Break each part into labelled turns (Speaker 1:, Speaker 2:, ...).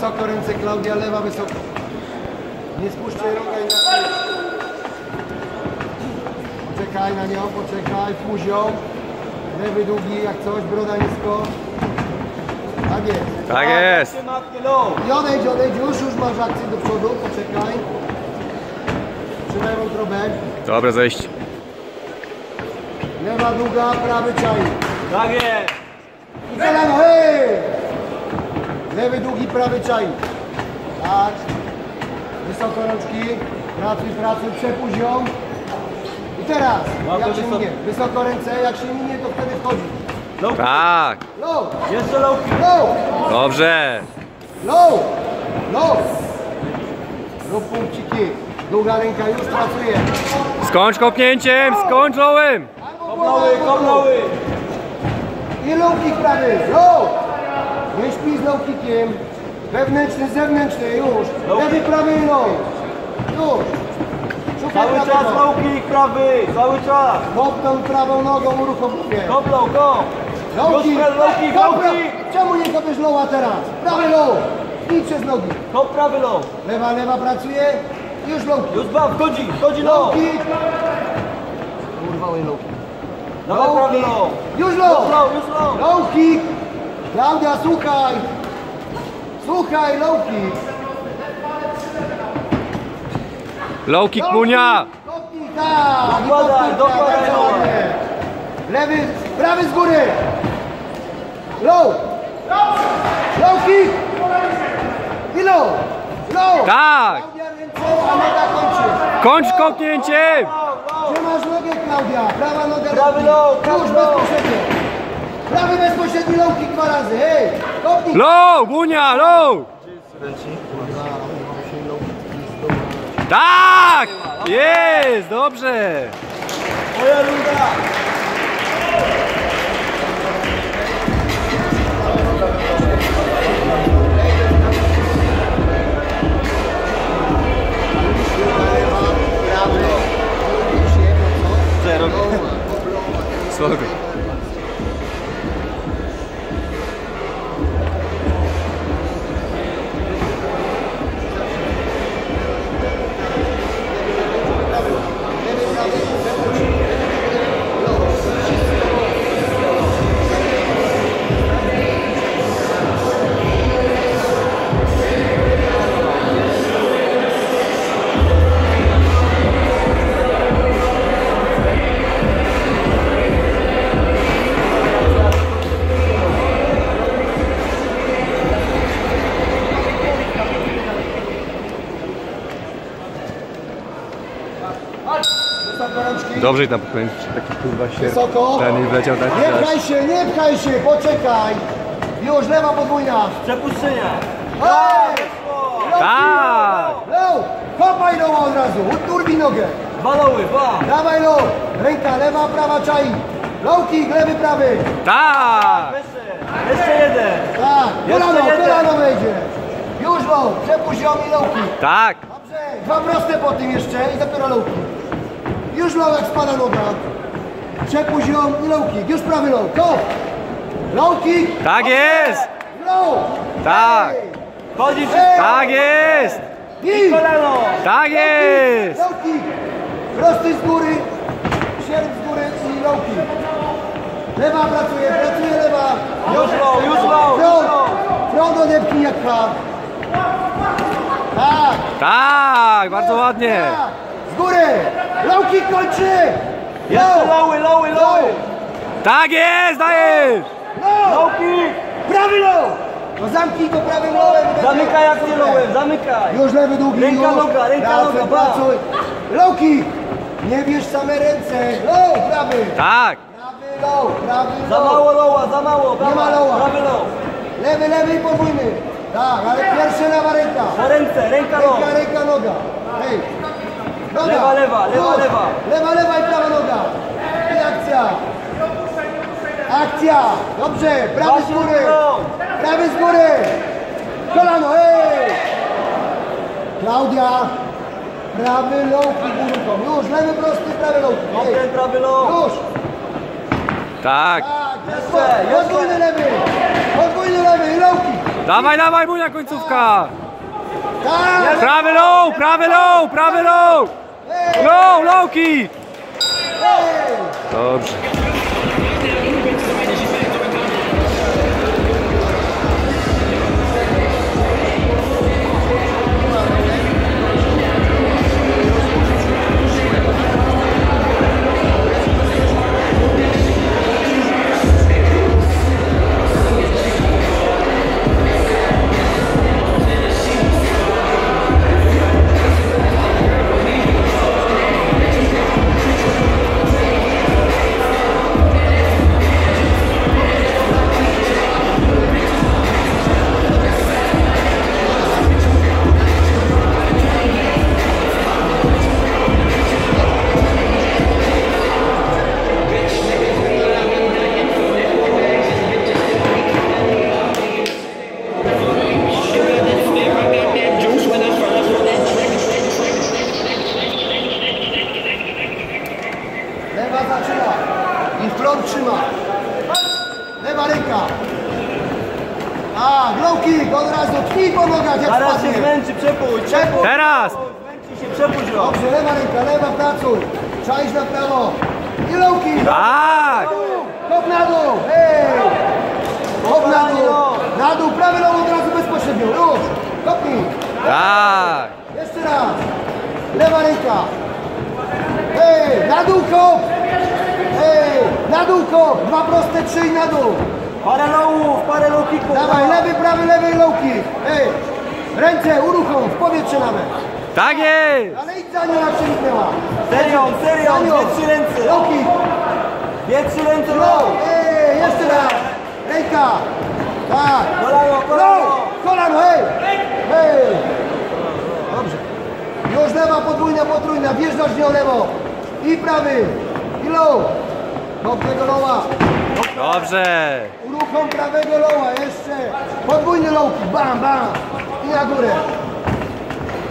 Speaker 1: Wysoko ręce Klaudia, lewa wysoko. Nie spuszczaj rąka i na Poczekaj na nią, poczekaj, poziom. Lewy długi, jak coś, broda nisko. Tak jest.
Speaker 2: Tak jest.
Speaker 1: I odejdź, odejdź, już, już masz akcję do przodu, poczekaj. Trzymaj wątrobę.
Speaker 2: Dobre zejście.
Speaker 1: Lewa długa, prawy czaj.
Speaker 3: Tak jest!
Speaker 1: I kolano, hej! Lewy długi, prawy czaj. Tak. Wysoko rączki. Pracuj, pracuj, przepuść ją. I teraz,
Speaker 3: Bardzo
Speaker 1: jak się
Speaker 3: wysoko.
Speaker 1: minie? Wysoko ręce, jak się minie, to wtedy wchodzi.
Speaker 3: Low,
Speaker 2: Tak.
Speaker 1: Low,
Speaker 3: jeszcze low
Speaker 1: low,
Speaker 2: Dobrze.
Speaker 1: low, low. Rób punkciki. Długa ręka już pracuje.
Speaker 2: Skończ kopnięciem, skończ lołem.
Speaker 3: Kopnoły, kopnoły!
Speaker 1: I low kick prawy, low! Nie śpi z low kickiem. Wewnętrzny, zewnętrzny, już. Lewy, prawy, low. Już. Szukaj
Speaker 3: Cały czas
Speaker 1: prawego.
Speaker 3: low kick prawy, cały czas!
Speaker 1: Kopnął prawą nogą, uruchom.
Speaker 3: Kopnął, kop!
Speaker 1: Low kick,
Speaker 3: low kick, low kick!
Speaker 1: Czemu nie kopiesz lowa teraz? Prawy low. I przez nogi.
Speaker 3: Kop prawy low!
Speaker 1: Lewa, lewa pracuje. Już low kick.
Speaker 3: Już ba, wchodzi, wchodzi
Speaker 1: Low
Speaker 3: low!
Speaker 1: kick. Urwały low kick. Low
Speaker 3: prawy
Speaker 1: kick.
Speaker 3: low!
Speaker 1: Już low.
Speaker 3: low, już low!
Speaker 1: Low kick! Klaudia, słuchaj! Słuchaj, low kick!
Speaker 2: Low kick Munia.
Speaker 1: tak!
Speaker 3: Dokładaj, dokładaj,
Speaker 1: tak, ładnie. Lewy, prawy z góry! Low! Low kick! I low! Low!
Speaker 2: Tak.
Speaker 1: Klaudia, ręce, a noga kończy.
Speaker 2: Kończ kopnięciem.
Speaker 1: Gdzie masz nogę, Klaudia? Prawa noga
Speaker 3: Prawy
Speaker 1: low
Speaker 3: prawy low.
Speaker 1: Bezpośrednio. Prawy bezpośredni low kick dwa razy, hej! Kopnij!
Speaker 2: Low, Munia, low. Tak. Jest, dobrze.
Speaker 3: Moja runda! Zero.
Speaker 2: Dobrze i tam pokręcić taki kurwa się.
Speaker 1: Wysoko.
Speaker 2: Ten i wleciał taki
Speaker 1: Nie pchaj się, nie pchaj się, poczekaj. Już, lewa podwójna.
Speaker 3: Przepuszczenia!
Speaker 1: Hej!
Speaker 2: Tak.
Speaker 1: Low! Kopaj low od razu, uturbi nogę.
Speaker 3: Dwa lowy, dwa!
Speaker 1: Dawaj low. Ręka lewa, prawa czai. Low kick, lewy, prawy.
Speaker 2: Tak.
Speaker 3: Jeszcze, jeden!
Speaker 1: Tak,
Speaker 3: Jeszcze
Speaker 1: kolano,
Speaker 3: jeden.
Speaker 1: kolano wejdzie. Już low, przepuść ją i low kick.
Speaker 2: Tak.
Speaker 1: Dobrze, dwa proste po tym jeszcze i dopiero low kick. Już low jak spada noga. Przepuść ją i low kick. Już prawy low, kop. Low kick.
Speaker 2: Tak jest.
Speaker 1: Low.
Speaker 2: Tak.
Speaker 3: Chodzi wszystko!
Speaker 2: Tak jest.
Speaker 1: I
Speaker 3: Kolano!
Speaker 2: Tak jest.
Speaker 1: low kick. Prosty z góry, sierp z góry i low kick. Lewa pracuje, pracuje lewa.
Speaker 3: Już low, już low, już low!
Speaker 1: front odepnij jak pcha. Tak,
Speaker 2: Tak, bardzo ładnie.
Speaker 1: Z góry. Low kick kończy.
Speaker 3: Jeszcze lowy, lowy, lowy!
Speaker 2: Tak jest, dajesz.
Speaker 1: Low.
Speaker 3: Low kick!
Speaker 1: Prawy low. No zamknij go prawym lowem.
Speaker 3: Zamykaj akcję
Speaker 1: super.
Speaker 3: lowem, zamykaj!
Speaker 1: Już lewy długi,
Speaker 3: Ręka,
Speaker 1: już.
Speaker 3: noga, ręka, noga,
Speaker 1: pracuj. Low kick. Nie bierz same ręce. Low, prawy.
Speaker 2: Tak.
Speaker 1: Prawy low, prawy
Speaker 3: Za
Speaker 1: low.
Speaker 3: mało lowa, za mało!
Speaker 1: Nie ma lowa.
Speaker 3: Prawy low!
Speaker 1: Lewy, lewy i podwójny. Tak, ale pierwsza lewa ręka.
Speaker 3: Na ręce, ręka low!
Speaker 1: Ręka, ręka, noga. Hej. Noga.
Speaker 3: Lewa, lewa, lewa, lewa.
Speaker 1: Lewa, lewa i prawa noga. I akcja. Akcja. Dobrze. Prawy z góry. Prawy z góry. Kolano, hej. Klaudia. Prawy low kick. Już. Lewy prosty, prawy low kick.
Speaker 3: Ten prawy low!
Speaker 1: Już.
Speaker 2: Tak.
Speaker 1: Tak. Podwójny lewy. Podwójny lewy i low kick.
Speaker 2: Dawaj, dawaj, bujna końcówka!
Speaker 1: Tak!
Speaker 2: Prawy low, prawy low, prawy low! Low, low kick! Dobrze.
Speaker 1: Ręka. A, low kick od razu. Tnij po nogach jak
Speaker 3: Zaraz się
Speaker 1: spadnie.
Speaker 3: zmęczy, przepuść, przepuść.
Speaker 2: Teraz!
Speaker 3: Zmęczy się, przepuść go.
Speaker 1: Dobrze, lewa ręka, lewa pracuj. Czaisz na prawo. I low kick.
Speaker 2: Tak!
Speaker 1: Hop na dół. Hej. Hop na dół. Na dół, prawy low od razu bezpośrednio. Już. Kopnij.
Speaker 2: Tak!
Speaker 1: Jeszcze raz. Lewa ręka. Hej, na dół kop. Hej, na dół kop. Dwa proste, trzy i na dół.
Speaker 3: Parę lowów, parę low kicków.
Speaker 1: Dawaj, lewy, prawy, lewy, low kick. Hej, ręce uruchom, w powietrze nawet.
Speaker 2: Tak jest!
Speaker 1: Ale idź za nią, jak się niknęła. Za nią.
Speaker 3: dwie, trzy ręce.
Speaker 1: Low kick.
Speaker 3: Dwie, trzy ręce
Speaker 1: Low. Hej, jeszcze raz. Ręka. Tak.
Speaker 3: Kolano,
Speaker 1: Low.
Speaker 3: kolano.
Speaker 1: Kolano, hej. Hej. Dobrze. Już lewa, podwójna, potrójna. Wjeżdżasz w nią lewo. I prawy. I low. Dobrego lowa.
Speaker 2: Dobrze!
Speaker 1: Uruchom prawego lowa. Jeszcze. Podwójny low kick. Bam, bam. I na górę.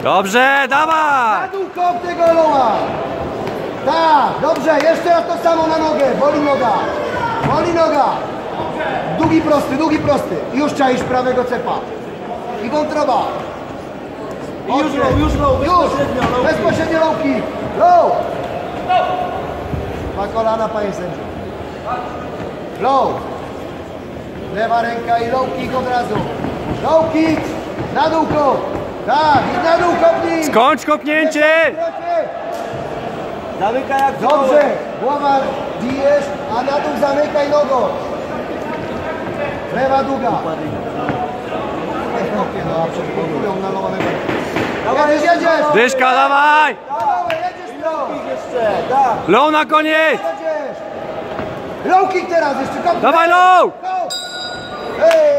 Speaker 2: Dobrze,
Speaker 1: Na
Speaker 2: dawaj!
Speaker 1: dół kop tego loła. Tak, dobrze, jeszcze raz to samo na nogę. Boli noga. Boli noga. Długi prosty, długi prosty. I już czaisz prawego cepa. I wątroba.
Speaker 3: I już low, już low,
Speaker 1: Już.
Speaker 3: bezpośrednio low.
Speaker 1: Bezpośrednio low kick. Low. Dwa kolana, panie sędzio. Low. Lewa ręka i low kick od razu. Low kick. Na dół kop. Tak, i na dół kopnij.
Speaker 2: Skończ kopnięcie!
Speaker 3: Zamyka jak
Speaker 1: Dobrze, głowa bijesz, a na dół zamykaj nogą. Lewa długa. No, lewa. Jedziesz, jedziesz.
Speaker 2: Dyszka, dawaj!
Speaker 1: Dawaj, jedziesz
Speaker 3: tak.
Speaker 2: Low na koniec!
Speaker 1: Low kick teraz, jeszcze kopnij.
Speaker 2: Dawaj low!
Speaker 1: Go.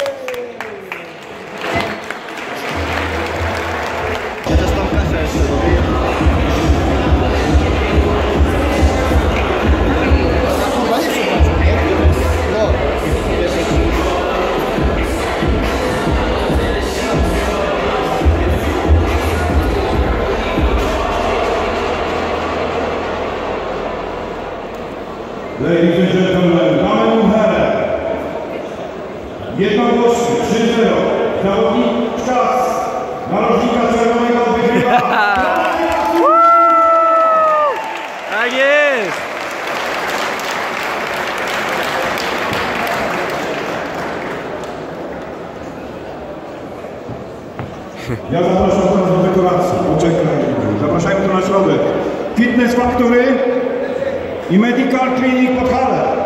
Speaker 4: Zawodnik czas. Narożnika czerwonego wygrywa.
Speaker 2: Tak jest!
Speaker 4: Ja zapraszam teraz do dekoracji. Poczekaj. Zapraszajmy tu na środek. Fitness Factory i Medical Clinic Podhale.